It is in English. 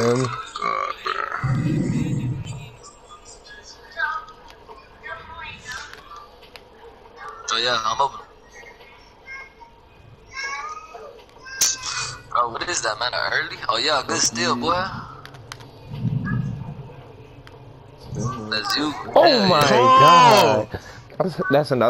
Um. Oh yeah, I'm open. Oh, what is that, man? Early? Oh yeah, good steal, boy. That's you. Oh Yeah, my yeah. god. That's, that's another.